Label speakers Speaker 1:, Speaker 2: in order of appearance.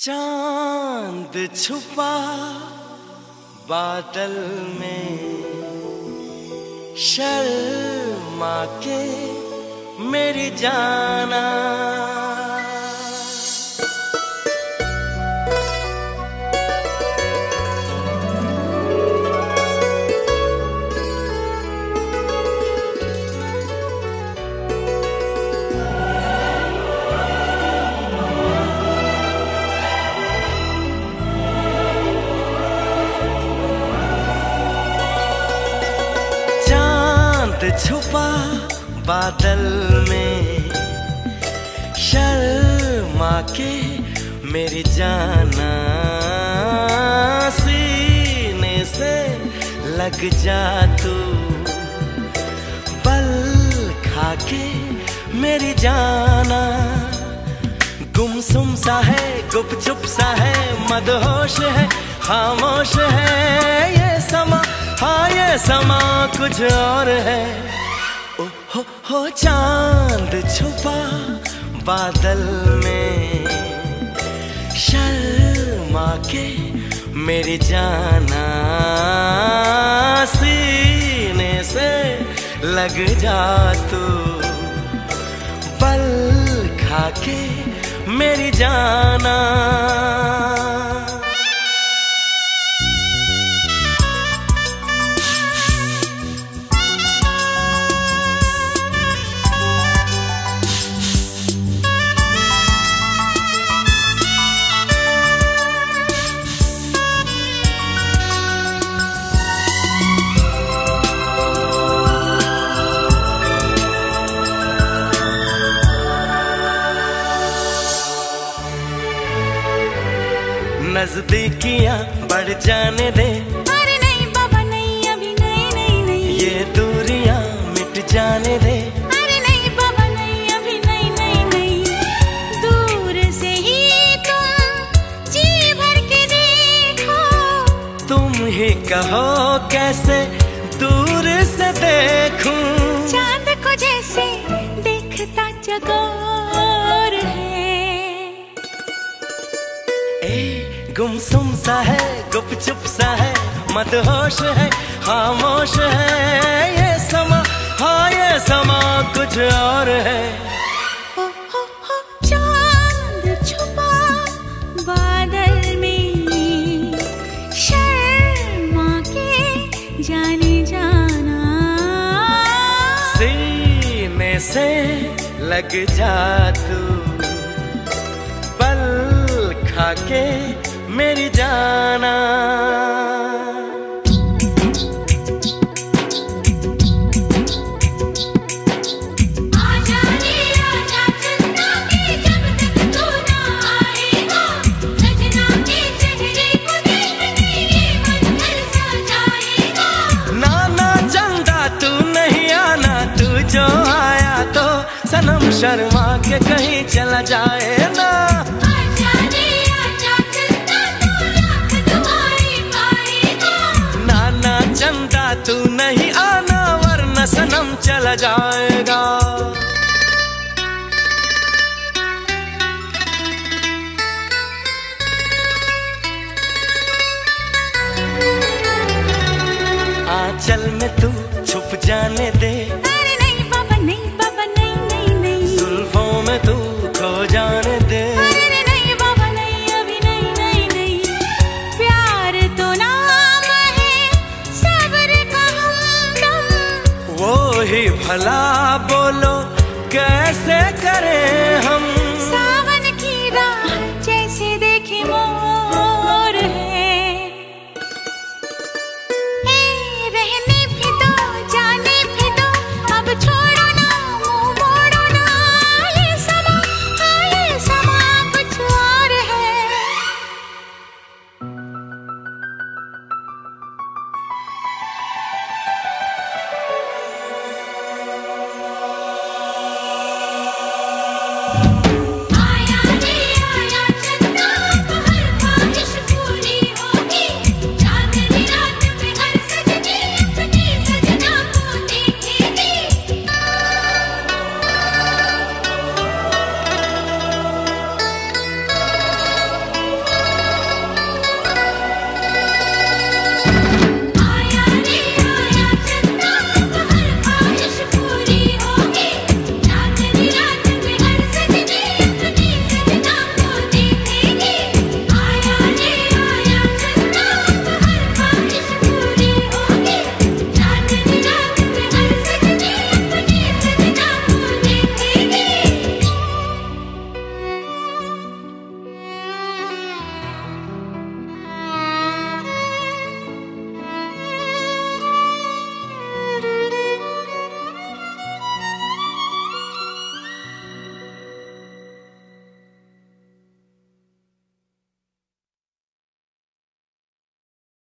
Speaker 1: चाँद छुपा बादल में शर्मा के मेरी जाना। चाँद छुपा बादल में। शर्मा के मेरी जाना सीने से लग जा तू। बल खा के मेरी जाना। गुमसुम सा है, गुपचुप सा है, मदहोश है, खामोश है, ये समा समा कुछ और है। ओ, हो हो, चाँद छुपा बादल में। शर्मा के मेरी जाना सीने से लग जा तू। पल खा के मेरी जाना। नजदीकियाँ बढ़ जाने दे।
Speaker 2: अरे नहीं बाबा नहीं अभी नहीं नहीं नहीं।
Speaker 1: ये दूरियाँ मिट जाने दे।
Speaker 2: अरे नहीं सा है
Speaker 1: गुपचुप सा है मदहोश है खामोश है। ये समा हाँ ये समा कुछ और है।
Speaker 2: चाँद छुपा बादल में शर्मा के जाने जाना।
Speaker 1: सीने से लग जा तू पल खा के मेरी जाना।
Speaker 2: आजा रे आजा चंदा के जब तक तू ना आएगा सजना के चेहरे को देखने ये मन घर सा जाएगा।
Speaker 1: ना ना चंदा तू नहीं आना तू जो आया तो सनम शर्मा के कहीं चला जाए ना। सनम चला जाएगा। आ चल में तू छुप जाने दे। कैसे करें हम?